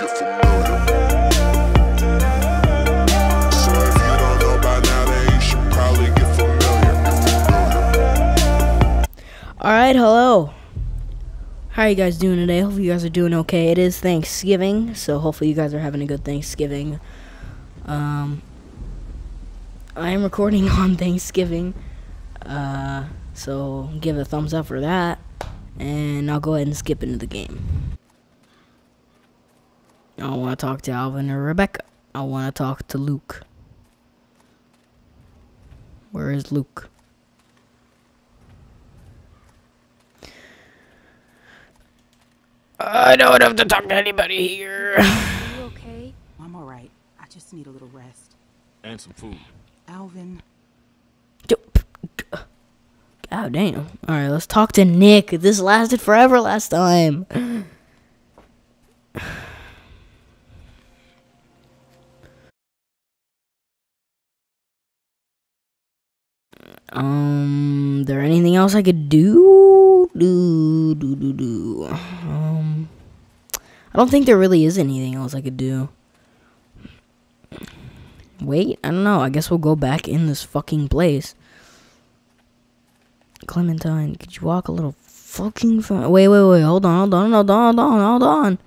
familiar. Alright, hello. How are you guys doing today? Hope you guys are doing okay. It is Thanksgiving, so hopefully you guys are having a good Thanksgiving. Um, I am recording on Thanksgiving, uh, so give a thumbs up for that, and I'll go ahead and skip into the game. I want to talk to Alvin or Rebecca. I want to talk to Luke. Where is Luke? I don't have to talk to anybody here. Are you okay? I'm all right. I just need a little rest. And some food. Alvin, uh, God damn. Alright, let's talk to Nick. This lasted forever last time. Um, there anything else I could do? Do do do do. Um, I don't think there really is anything else I could do. Wait, I don't know. I guess we'll go back in this fucking place. Clementine, could you walk a little fucking fa- Wait, wait, wait. Hold on, hold on, hold on, hold on, hold on.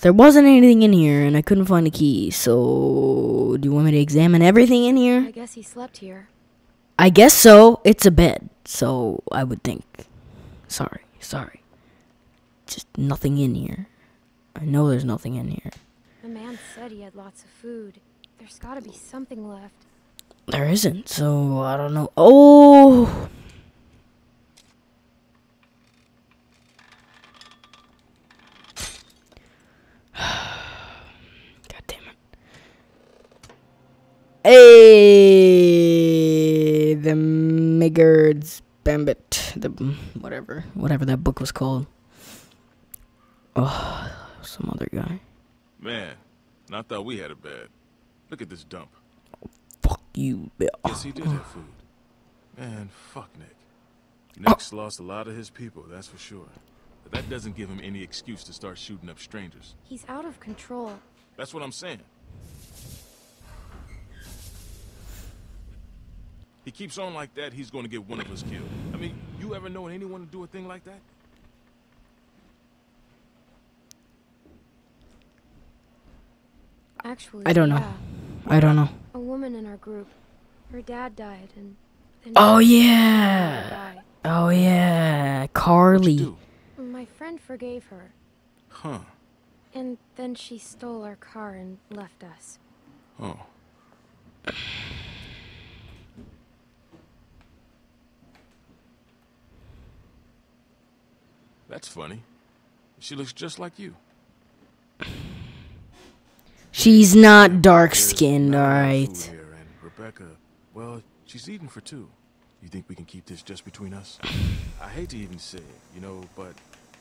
There wasn't anything in here, and I couldn't find a key. So, do you want me to examine everything in here? I guess he slept here. I guess so. It's a bed, so I would think. Sorry, sorry. Just nothing in here. I know there's nothing in here. The man said he had lots of food. There's gotta be something left. There isn't, so I don't know. Oh! God damn it. Hey! The Migard's Bambit. The whatever. Whatever that book was called. Oh, some other guy. Man, and I thought we had it bad. Look at this dump. Oh, Fuck you, Bill. Guess he did have food. Man, fuck Nick. Nick's oh. lost a lot of his people, that's for sure. But that doesn't give him any excuse to start shooting up strangers. He's out of control. That's what I'm saying. He keeps on like that, he's gonna get one of us killed. I mean, you ever known anyone to do a thing like that? Actually, I don't know. yeah. I don't know. A woman in our group. Her dad died, and then Oh yeah. Oh yeah. Carly. My friend forgave her, Huh. and then she stole our car and left us. Oh. That's funny. She looks just like you. She's not dark skinned, not alright. here, and Rebecca, well, she's eating for two. You think we can keep this just between us? I hate to even say it, you know, but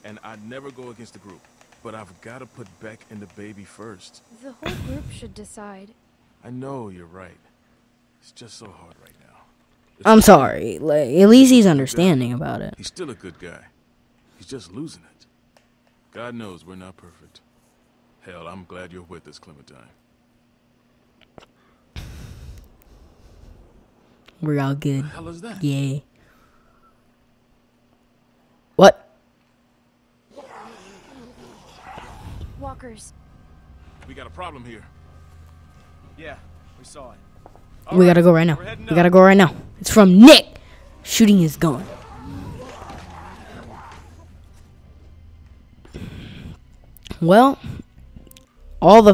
and I'd never go against the group, but I've got to put Beck and the baby first. The whole group should decide. I know you're right. It's just so hard right now. It's I'm sorry. Like, at least he's understanding about it. He's still a good guy. He's just losing it. God knows we're not perfect. Hell, I'm glad you're with us, Clementine. We're all good. The hell is that? Yay. What? Walkers. We got a problem here. Yeah, we saw it. we gotta go right now. we're heading We gotta go right now. It's from Nick. Shooting is gun. Well, all the.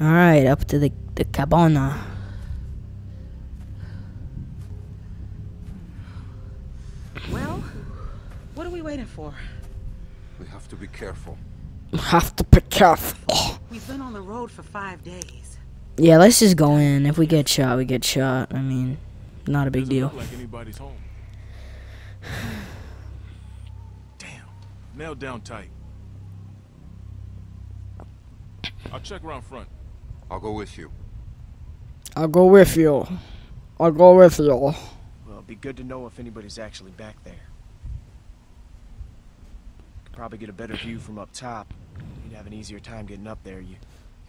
All right, up to the the cabana. well, what are we waiting for? We have to be careful. Have to be careful. We've been on the road for five days. Yeah, let's just go in. If we get shot, we get shot. I mean, not a big deal. like anybody's home. Damn. Nailed down tight. I'll check around front. I'll go with you. I'll go with you. I'll go with you. Well, it'd be good to know if anybody's actually back there. Could Probably get a better view from up top. You'd have an easier time getting up there. You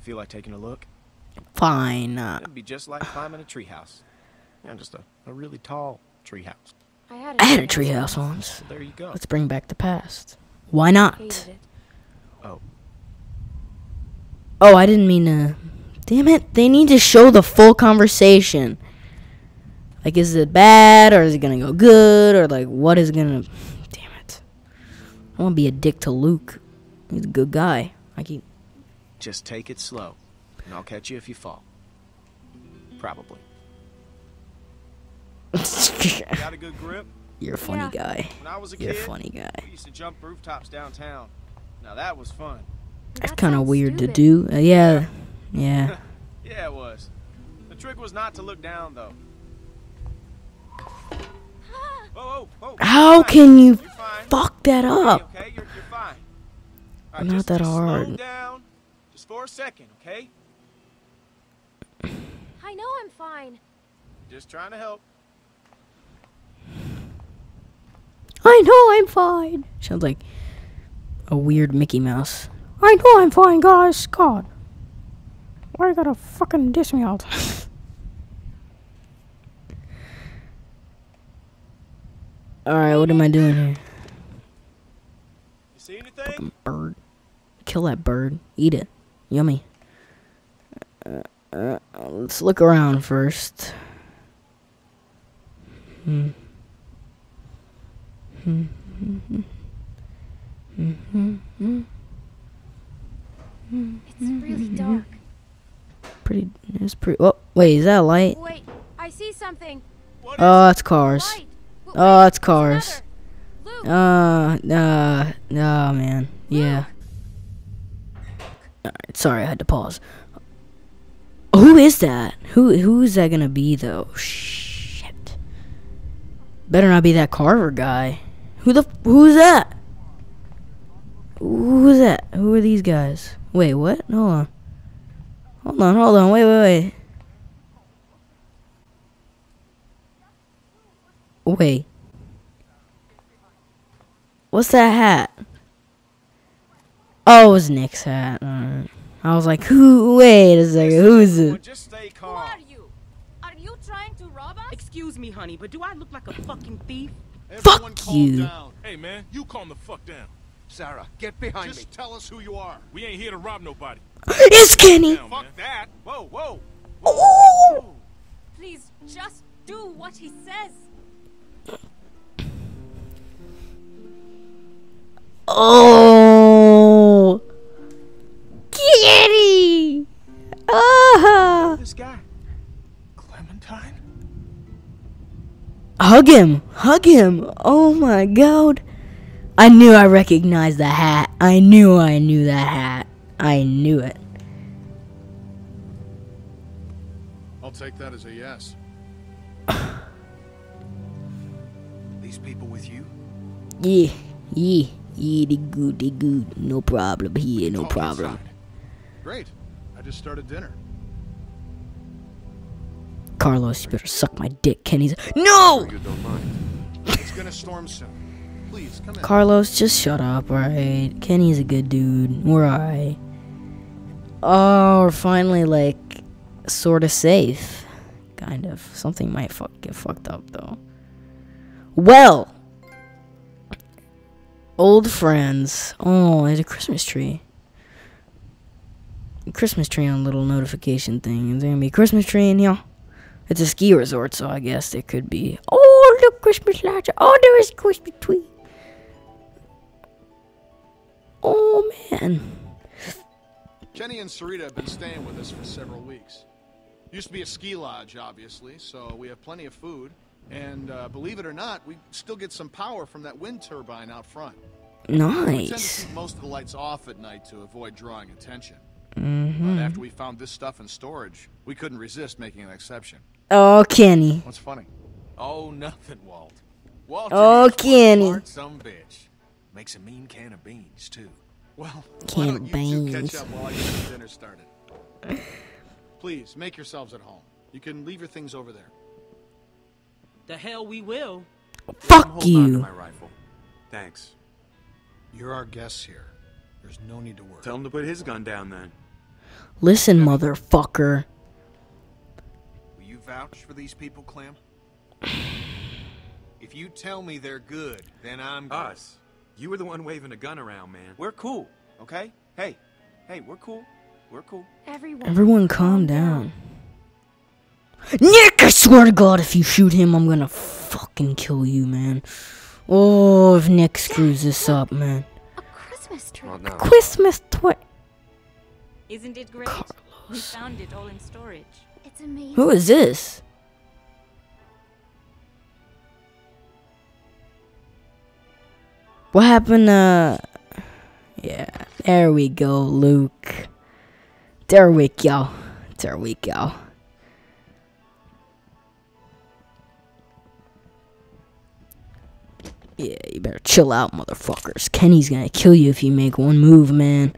feel like taking a look? Fine. Uh, It'd be just like climbing a treehouse. Yeah, just a, a really tall treehouse. I had, I had a treehouse treehouse once. So there you go. Let's bring back the past. Why not? Hated it. Oh. oh, I didn't mean to. Damn it! They need to show the full conversation. Like, is it bad or is it gonna go good or like what is gonna? Damn it! I want to be a dick to Luke. He's a good guy. I keep. Just take it slow, and I'll catch you if you fall. Probably. Got a good grip? You're a funny Yeah. guy. When I was a You're a funny guy. we used to jump rooftops downtown. Now that was fun. That's That kind of sounds weird to do. Uh, yeah, yeah. Yeah, it was. The trick was not to look down, though. Whoa, whoa, whoa. How can you fuck that up? Okay, you're, you're fine. All right, Not just, that just hard. Slow down, just for a second, okay? I know I'm fine. Just trying to help. I know I'm fine. Sounds like a weird Mickey Mouse. I know I'm fine, guys. God. Why you gotta fucking diss me all time? Alright, what am I doing here? You see anything? Fucking Bird. Kill that bird. Eat it. Yummy. Uh, uh, let's look around first. Hmm. Hmm. Hmm. Hmm. Hmm. Hmm. It's really dark. Pretty. It's pretty. Oh, wait. Is that a light? Wait, I see something. What is Oh, that's cars. Light. Oh, wait, that's there's cars. another. Luke, Uh, uh, no, man. Yeah. Alright, sorry, I had to pause. Who is that? Who who is that gonna be though? Shit. Better not be that Carver guy. Who the who's that? Who's that? Who are these guys? Wait, what? Hold on. Hold on, hold on. Wait, wait, wait. Wait. What's that hat? Oh, it was Nick's hat. Alright. I was like, who? Wait a second. Who's it? just stay who are you? Are you trying to rob us? Excuse me, honey, but do I look like a fucking thief? Fuck you. Hey, man, you calm the fuck down. Sarah, get behind Just me. tell us who you are. We ain't here to rob nobody. It's Kenny. Down. Fuck that. Whoa, whoa. Ooh. Please, just do what he says. Oh, Hug him. Hug him. Oh my god. I knew I recognized the hat. I knew I knew that hat. I knew it. I'll take that as a yes. These people with you? Yeah, yeah, yeah, they good, they good. No problem here, no problem. inside. Great. I just started dinner. Carlos, you better suck my dick. Kenny's. No! You don't mind. It's gonna storm soon. Please come in. Carlos, just shut up, alright? Kenny's a good dude. We're alright. Oh, we're finally, like, sort of safe. Kind of. Something might fuck, get fucked up, though. Well! Old friends. Oh, there's a Christmas tree. Christmas tree on a little notification thing. Is there gonna be a Christmas tree in here? It's a ski resort, so I guess it could be. Oh, look, Christmas lights. Oh, there is a Christmas tree. Oh, man. Kenny and Sarita have been staying with us for several weeks. Used to be a ski lodge, obviously, so we have plenty of food. And uh, believe it or not, we still get some power from that wind turbine out front. Nice. We tend to keep most of the lights off at night to avoid drawing attention. Mm-hmm. But after we found this stuff in storage, we couldn't resist making an exception. Oh, Kenny. What's funny? Oh, nothing, Walt. Walt. Oh, Kenny. Some bitch. Makes a mean can of beans, too. Well, why Can don't of you beans. catch up while I get dinner started? Please, make yourselves at home. You can leave your things over there. The hell we will. I'm Fuck holding on to you. my rifle. Thanks. You're our guests here. There's no need to worry. Tell him to put his gun down then. Listen, motherfucker. Will you vouch for these people, Clem? if you tell me they're good, then I'm good. Us. You were the one waving a gun around, man. We're cool, okay? Hey, hey, we're cool. We're cool. Everyone, Everyone calm down. Nick, I swear to God, if you shoot him, I'm gonna fucking kill you, man. Oh, if Nick screws this up, man. A Christmas tree. Oh, no. Christmas toy. Isn't it great? We found it all in storage. It's amazing. Who is this? What happened to... Yeah, there we go, Luke. There we go. There we go. Yeah, you better chill out, motherfuckers. Kenny's gonna kill you if you make one move, man.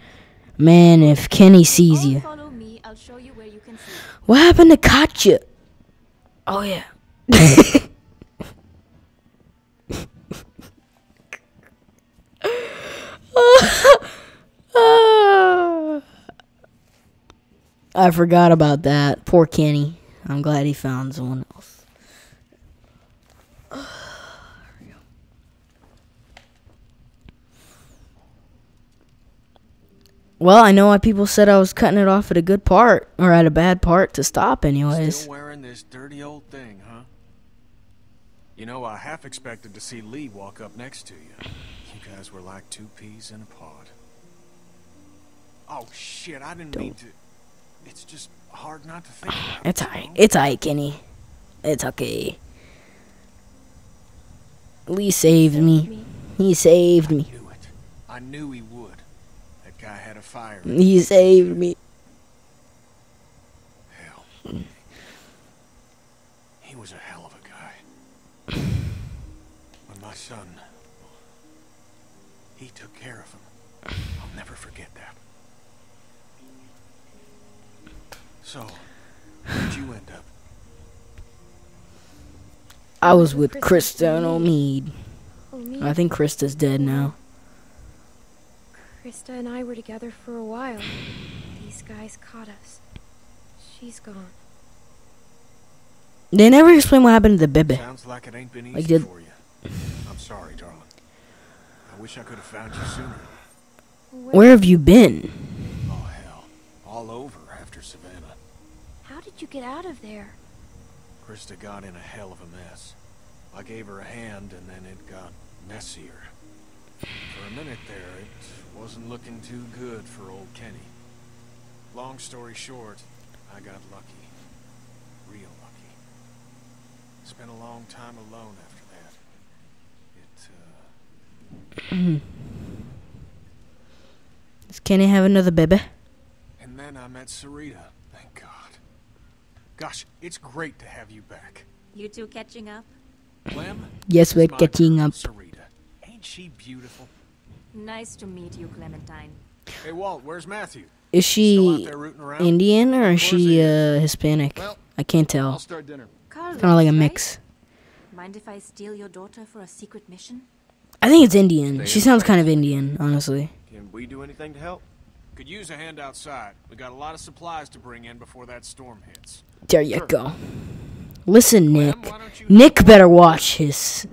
Man, if Kenny sees you. me. I'll show you where you can see. What happened to Katjaa? Oh yeah. I forgot about that. Poor Kenny. I'm glad he found someone else. Well, I know why people said I was cutting it off at a good part, or at a bad part to stop, anyways. Still wearing this dirty old thing, huh? You know, I half expected to see Lee walk up next to you. You guys were like two peas in a pod. Oh shit, I didn't mean to. It's just hard not to think about. It's it, alright. It's alright, Kenny. It's okay. Lee saved me. He saved me. knew it. I knew he would. That guy had a fire. He saved me. Hell. He was a hell of a guy. When my son. He took care of him. I'll never forget that. So, where'd you end up? I was with Christa and Omid. Oh. I think Christa's dead now. Christa and I were together for a while. These guys caught us. She's gone. They never explain what happened to the Bebe. Sounds like it ain't been easy Like, did- for you. I'm sorry, darling. I wish I could have found you sooner. Where have you been? Oh, hell. All over after Savannah. How did you get out of there? Christa got in a hell of a mess. I gave her a hand, and then it got messier. For a minute there, it wasn't looking too good for old Kenny. Long story short, I got lucky. Real lucky. Spent a long time alone after that. It, uh... Does Kenny have another Bebe? And then I met Sarita. Thank God. Gosh, it's great to have you back. You two catching up? Clem? Yes, we're catching up. Sarita. Ain't she beautiful? Nice to meet you, Clementine. Hey, Walt, where's Matthew? Is she there rooting around? Indian or is she uh, Hispanic? Well, I can't I'll tell. start dinner. Carlos, Kind of like a right? mix. Mind if I steal your daughter for a secret mission? I think it's Indian. Stay She in sounds place. kind of Indian, honestly. Can we do anything to help? Could use a hand outside. We got a lot of supplies to bring in before that storm hits. There you go. Listen, Nick. why Nick better watch his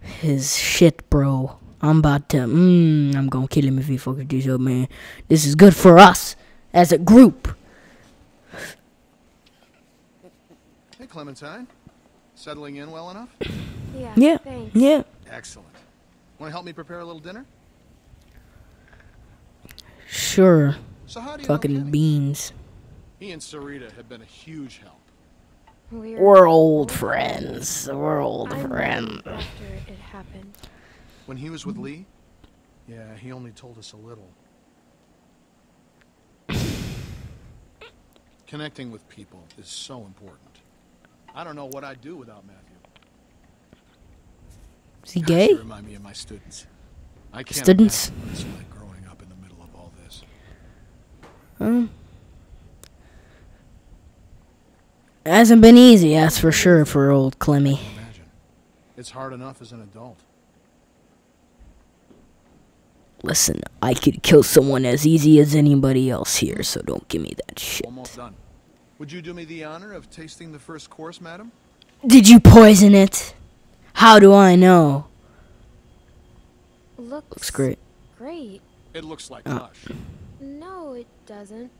his shit, bro. I'm about to. Mmm. I'm gonna kill him if he fucking do so, man. This is good for us as a group. Hey, Clementine. Settling in well enough? Yeah. Yeah. Thanks. Yeah. Excellent. Want to help me prepare a little dinner? Sure. So how do you Fucking Kenny? beans. He and Sarita have been a huge help. We're, We're old friends. We're old I'm friends. After it happened. When he was with Lee? Yeah, he only told us a little. Connecting with people is so important. I don't know what I'd do without Matthew. Is he gay? you remind me of my students. I can't Students? imagine what it's like growing up in the middle of all this. Um, hasn't been easy, that's for sure, for old Clemmy. Imagine. It's hard enough as an adult. Listen, I could kill someone as easy as anybody else here, so don't give me that shit. Almost done. Would you do me the honor of tasting the first course, madam? Did you poison it? How do I know? Looks, Looks great. Great. It looks like ah. Oh. lush. No, it doesn't.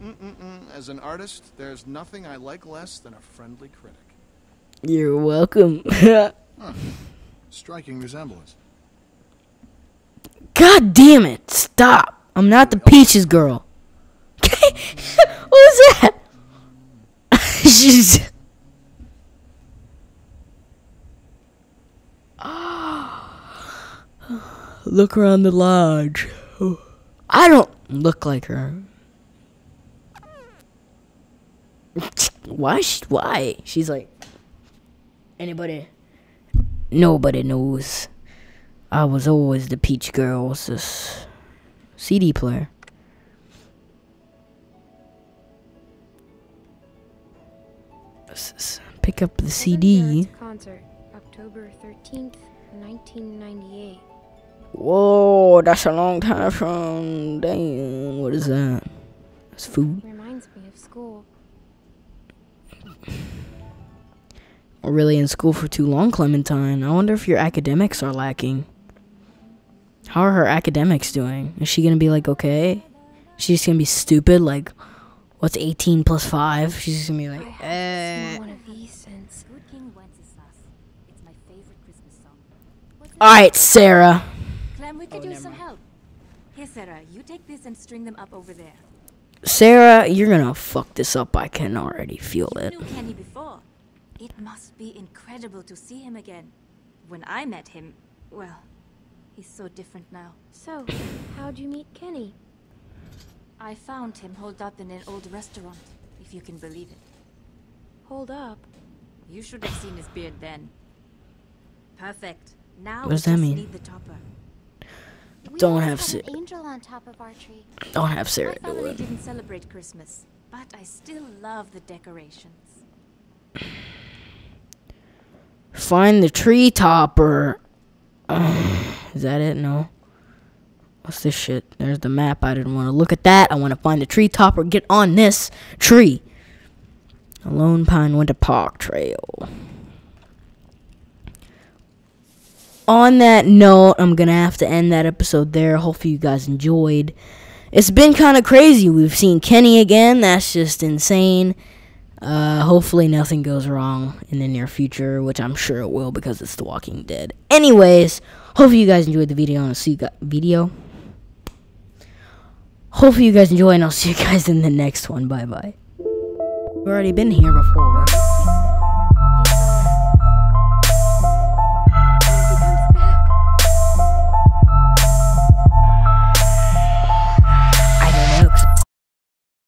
Mm-mm-mm. As an artist, there's nothing I like less than a friendly critic. You're welcome. Striking resemblance. God damn it! Stop! I'm not the Peaches girl. Okay? what was that? She's. Look around the lodge. I don't look like her. Why? Why? She's like. Anybody? Nobody knows. I was always the peach girl. What's this? Uh, CD player. What's this? Pick up the CD. Concert, October 13th, 1998. Whoa, that's a long time from. Damn, what is that? That's food. Reminds me of school. We're really in school for too long, Clementine. I wonder if your academics are lacking. How are her academics doing? Is she gonna be like okay? She's just gonna be stupid, like what's 18 plus 5? She's just gonna be like, eh. seen one of these since. Good King Wenceslas. It's my favorite Christmas song. What's it- Alright, Sarah. Clem, we could Oh, use some never help. Here, Sarah, you take this and string them up over there. Sarah, you're gonna fuck this up. I can already feel You it. knew Kenny before. It must be incredible to see him again. When I met him, well, he's so different now. So, how'd you meet Kenny? I found him holed up in an old restaurant, if you can believe it. Hold up. You should have seen his beard then. Perfect. Now What we does that just mean? need the topper. We Don't always have had Sa- an angel on top of our tree. Don't have Sarah My do family it. didn't celebrate Christmas, but I still love the decorations. Find the tree topper. is that it? No. What's this shit? There's the map. I didn't want to look at that. I want to find the tree topper. Get on this tree. A Lone Pine Winter Park Trail. On that note, I'm going to have to end that episode there. Hopefully, you guys enjoyed. It's been kind of crazy. We've seen Kenny again. That's just insane. Uh, hopefully nothing goes wrong in the near future, which I'm sure it will because it's The Walking Dead. Anyways, hopefully you guys enjoyed the video and I'll see you guys video. Hopefully you guys enjoy and I'll see you guys in the next one. Bye bye. We've already been here before.